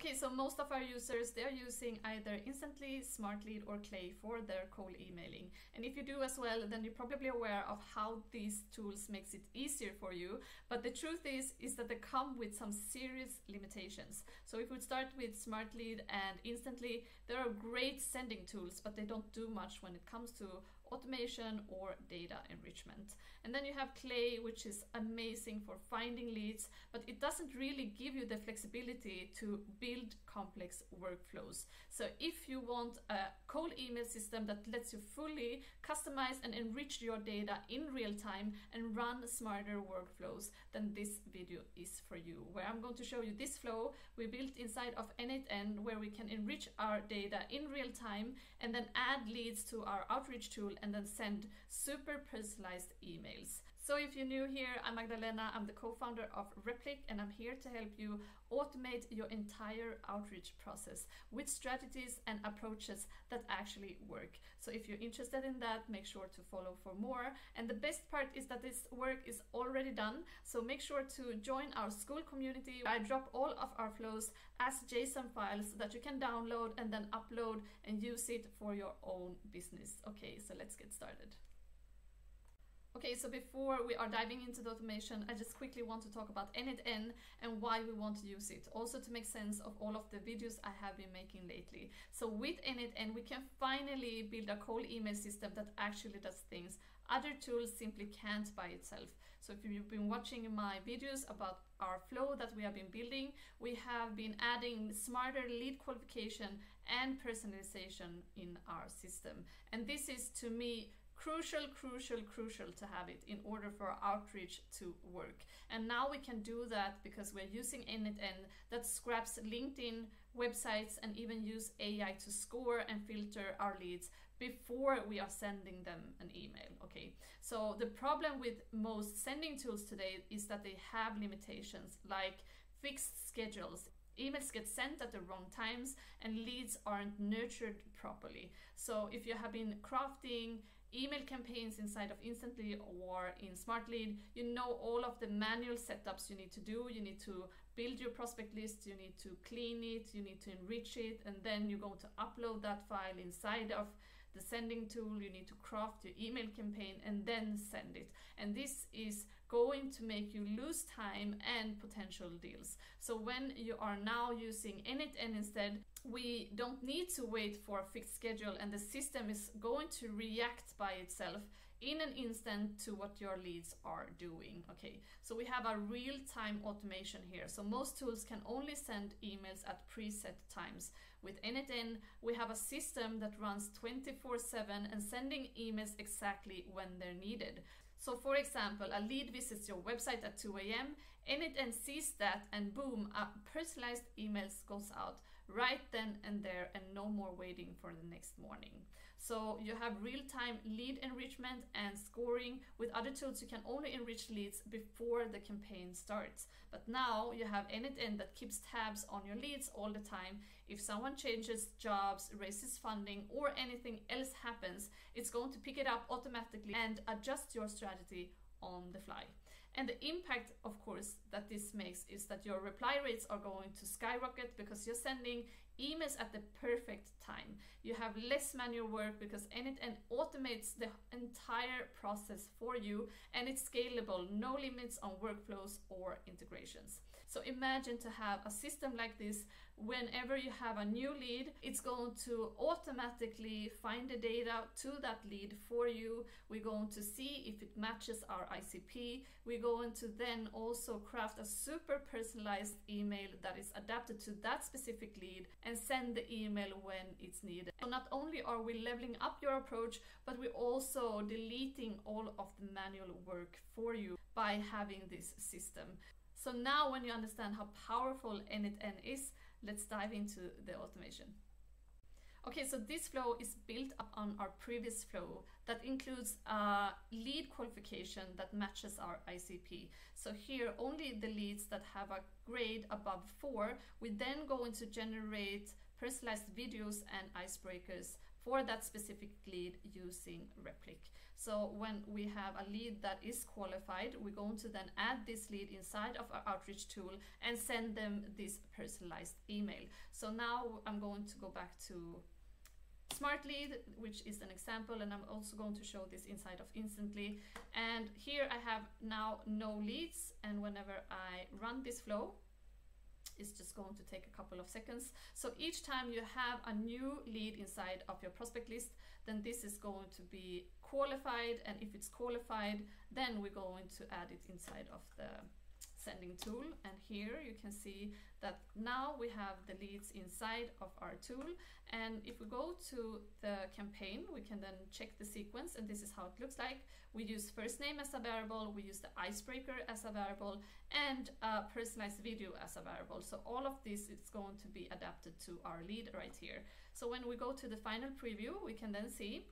Okay, so most of our users, they're using either Instantly, Smartlead or Clay for their cold emailing. And if you do as well, then you're probably aware of how these tools makes it easier for you. But the truth is, is that they come with some serious limitations. So if we start with Smartlead and Instantly, they are great sending tools, but they don't do much when it comes to automation or data enrichment. And then you have Clay, which is amazing for finding leads, but it doesn't really give you the flexibility to build complex workflows. So if you want a cold email system that lets you fully customize and enrich your data in real time and run smarter workflows, then this video is for you. Where I'm going to show you this flow we built inside of N8N where we can enrich our data in real time and then add leads to our outreach tool and then send super personalized emails. So if you're new here, I'm Magdalena, I'm the co-founder of Repliq and I'm here to help you automate your entire outreach process with strategies and approaches that actually work. So if you're interested in that, make sure to follow for more. And the best part is that this work is already done. So make sure to join our Skool community. I drop all of our flows as JSON files that you can download and then upload and use it for your own business. Okay, so let's get started. Okay, so before we are diving into the automation, I just quickly want to talk about N8N and why we want to use it. Also to make sense of all of the videos I have been making lately. So with N8N, we can finally build a cold email system that actually does things other tools simply can't by itself. So if you've been watching my videos about our flow that we have been building, we have been adding smarter lead qualification and personalization in our system. And this is to me crucial, crucial, crucial to have it in order for outreach to work. And now we can do that because we're using N8N that scraps LinkedIn websites and even use AI to score and filter our leads before we are sending them an email. Okay, so the problem with most sending tools today is that they have limitations like fixed schedules emails get sent at the wrong times and leads aren't nurtured properly. So if you have been crafting email campaigns inside of Instantly or in Smartlead, you know all of the manual setups you need to do. You need to build your prospect list, you need to clean it, you need to enrich it, and then you're going to upload that file inside of the sending tool, you need to craft your email campaign and then send it. And this is going to make you lose time and potential deals. So when you are now using N8N instead, we don't need to wait for a fixed schedule and the system is going to react by itself in an instant to what your leads are doing. Okay, so we have a real-time automation here. So most tools can only send emails at preset times. With N8N, we have a system that runs 24-7 and sending emails exactly when they're needed. So for example, a lead visits your website at 2 a.m. N8N sees that and boom, a personalized email goes out right then and there and no more waiting for the next morning. So you have real-time lead enrichment and scoring. With other tools, you can only enrich leads before the campaign starts. But now you have N8N that keeps tabs on your leads all the time. If someone changes jobs, raises funding, or anything else happens, it's going to pick it up automatically and adjust your strategy on the fly. And the impact, of course, that this makes is that your reply rates are going to skyrocket because you're sending emails at the perfect time. You have less manual work because N8N automates the entire process for you and it's scalable, no limits on workflows or integrations. So imagine to have a system like this whenever you have a new lead, it's going to automatically find the data to that lead for you. We're going to see if it matches our ICP. We're going to then also craft a super personalized email that is adapted to that specific lead and send the email when it's needed. So not only are we leveling up your approach, but we're also deleting all of the manual work for you by having this system. So now when you understand how powerful N8N is, let's dive into the automation. Okay, so this flow is built up on our previous flow that includes a lead qualification that matches our ICP. So here, only the leads that have a grade above four, we then going to generate personalized videos and icebreakers for that specific lead using Repliq. So when we have a lead that is qualified, we're going to then add this lead inside of our outreach tool and send them this personalized email. So now I'm going to go back to Smart Lead, which is an example, and I'm also going to show this inside of Instantly. And here I have now no leads, and whenever I run this flow, it's just going to take a couple of seconds. So each time you have a new lead inside of your prospect list, then this is going to be qualified and if it's qualified then we're going to add it inside of the sending tool and here you can see that now we have the leads inside of our tool. And if we go to the campaign we can then check the sequence and this is how it looks like. We use first name as a variable we use the icebreaker as a variable and a personalized video as a variable. So all of this is going to be adapted to our lead right here. So when we go to the final preview we can then see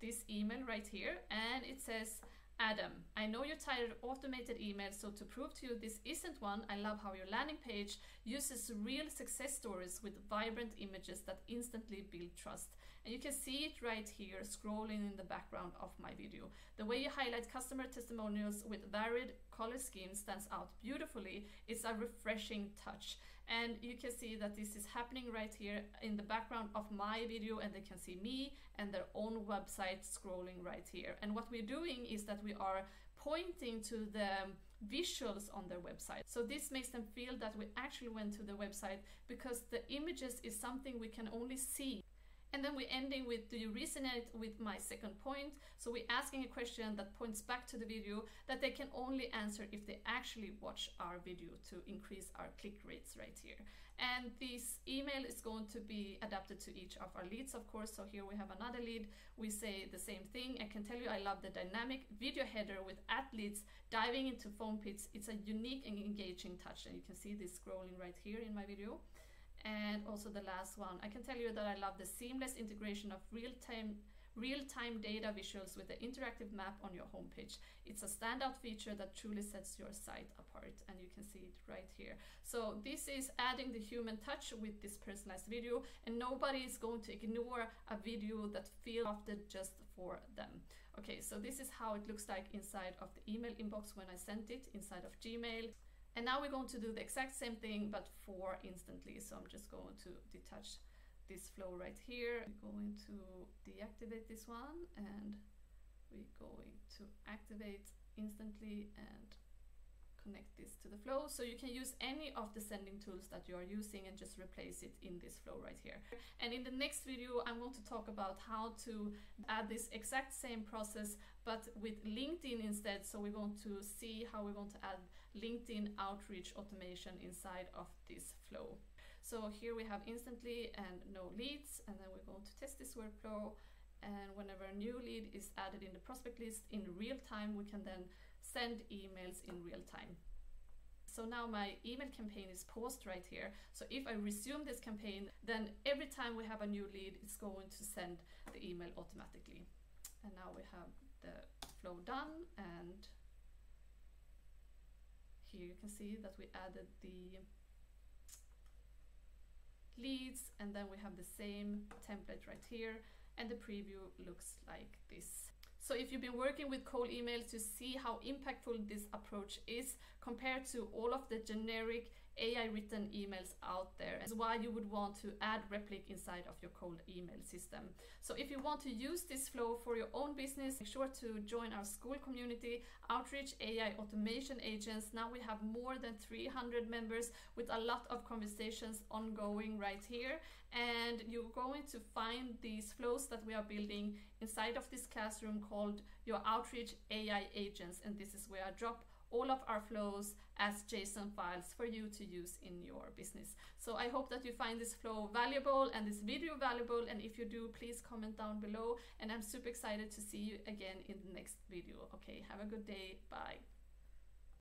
this email right here and it says Adam, I know you're tired of automated emails, so to prove to you this isn't one, I love how your landing page uses real success stories with vibrant images that instantly build trust. And you can see it right here scrolling in the background of my video. The way you highlight customer testimonials with varied color schemes stands out beautifully. It's a refreshing touch and you can see that this is happening right here in the background of my video and they can see me and their own website scrolling right here and what we're doing is that we are pointing to the um, visuals on their website so this makes them feel that we actually went to the website because the images is something we can only see and then we're ending with, do you resonate with my second point? So we're asking a question that points back to the video that they can only answer if they actually watch our video to increase our click rates right here. And this email is going to be adapted to each of our leads, of course. So here we have another lead. We say the same thing. I can tell you I love the dynamic video header with athletes diving into foam pits. It's a unique and engaging touch. And you can see this scrolling right here in my video. And also the last one, I can tell you that I love the seamless integration of real-time real-time data visuals with the interactive map on your homepage. It's a standout feature that truly sets your site apart and you can see it right here. So this is adding the human touch with this personalized video and nobody is going to ignore a video that feels crafted just for them. Okay, so this is how it looks like inside of the email inbox when I sent it inside of Gmail. And now we're going to do the exact same thing, but for instantly. So I'm just going to detach this flow right here. We're going to deactivate this one and we're going to activate instantly and connect this to the flow. So you can use any of the sending tools that you are using and just replace it in this flow right here. And in the next video, I'm going to talk about how to add this exact same process, but with LinkedIn instead. So we're going to see how we're going to add LinkedIn outreach automation inside of this flow. So here we have instantly and no leads, and then we're going to test this workflow. And whenever a new lead is added in the prospect list in real time, we can then send emails in real time. So now my email campaign is paused right here. So if I resume this campaign, then every time we have a new lead, it's going to send the email automatically. And now we have the flow done and here you can see that we added the leads and then we have the same template right here and the preview looks like this. So if you've been working with cold emails to see how impactful this approach is compared to all of the generic AI written emails out there why you would want to add Repliq inside of your cold email system. So if you want to use this flow for your own business, make sure to join our Skool community, Outreach AI Automation Agents. Now we have more than 300 members with a lot of conversations ongoing right here. And you're going to find these flows that we are building inside of this classroom called your Outreach AI Agents. And this is where I drop all of our flows as JSON files for you to use in your business. So I hope that you find this flow valuable and this video valuable. And if you do, please comment down below. And I'm super excited to see you again in the next video. Okay, have a good day. Bye.